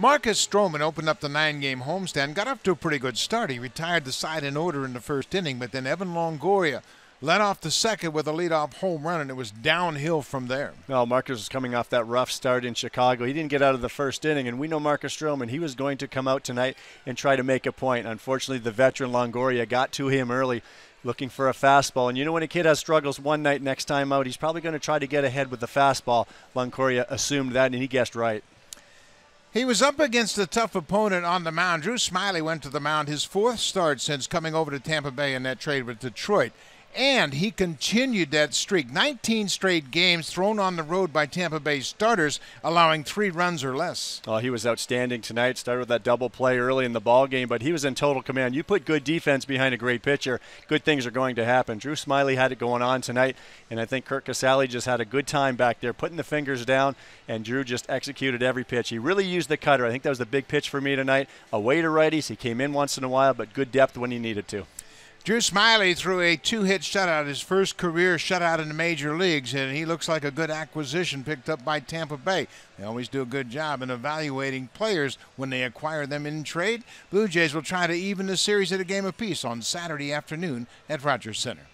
Marcus Stroman opened up the nine game homestand, got off to a pretty good start. He retired the side in order in the first inning, but then Evan Longoria led off the second with a leadoff home run, and it was downhill from there. Well, Marcus was coming off that rough start in Chicago. He didn't get out of the first inning, and we know Marcus Stroman. He was going to come out tonight and try to make a point. Unfortunately, the veteran Longoria got to him early looking for a fastball. And you know when a kid has struggles one night, next time out, he's probably going to try to get ahead with the fastball. Longoria assumed that, and he guessed right. He was up against a tough opponent on the mound. Drew Smyly went to the mound his fourth start since coming over to Tampa Bay in that trade with Detroit. And he continued that streak. 19 straight games thrown on the road by Tampa Bay starters, allowing three runs or less. Oh, he was outstanding tonight. Started with that double play early in the ball game, but he was in total command. You put good defense behind a great pitcher, good things are going to happen. Drew Smyly had it going on tonight, and I think Curt Casali just had a good time back there, putting the fingers down, and Drew just executed every pitch. He really used the cutter. I think that was the big pitch for me tonight. Away to righties. He came in once in a while, but good depth when he needed to. Drew Smyly threw a two hit shutout, his first career shutout in the major leagues, and he looks like a good acquisition picked up by Tampa Bay. They always do a good job in evaluating players when they acquire them in trade. Blue Jays will try to even the series at a game apiece on Saturday afternoon at Rogers Center.